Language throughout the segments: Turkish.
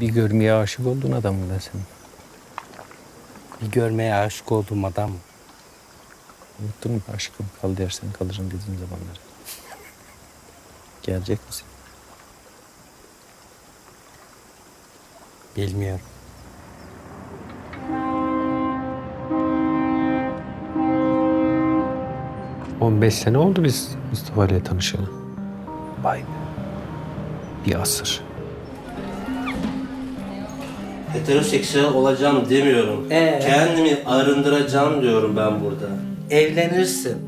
Bir görmeye aşık olduğun adamım ben senin. Bir görmeye aşık olduğum adam. Unuttun mu aşkım kal dersen kalırım dediğin zamanları. Gelecek misin? Bilmiyorum. On beş sene oldu biz Mustafa ile tanışalı. Vay be. Bir asır. Heteroseksüel olacağım demiyorum. Ee? Kendimi arındıracağım diyorum ben burada. Evlenirsin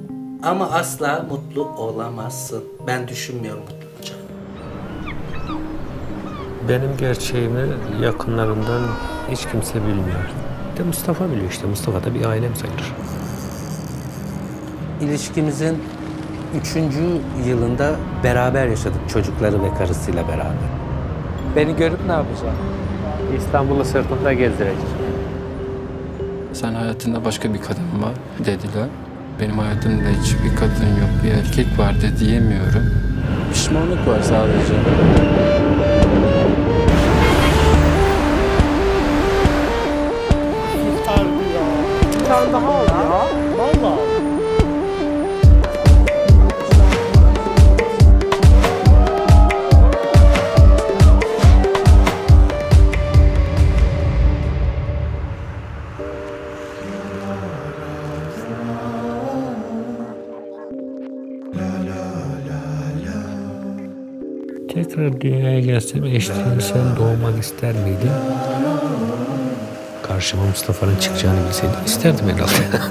ama asla mutlu olamazsın. Ben düşünmüyorum mutlu olacağını. Benim gerçeğimi yakınlarımdan hiç kimse bilmiyor. De Mustafa biliyor işte. Mustafa da bir ailem sayılır. İlişkimizin üçüncü yılında beraber yaşadık çocukları ve karısıyla beraber. Beni görüp ne yapacaksın? İstanbul'u sırtında gezdirecek. Sen hayatında başka bir kadın var dediler. Benim hayatımda hiçbir kadın yok, bir erkek var de diyemiyorum. Pişmanlık var sadece. Tekrar dünyaya gelsem eşliğini sen doğmak ister miydin? Karşıma Mustafa'nın çıkacağını bilseydim isterdim herhalde.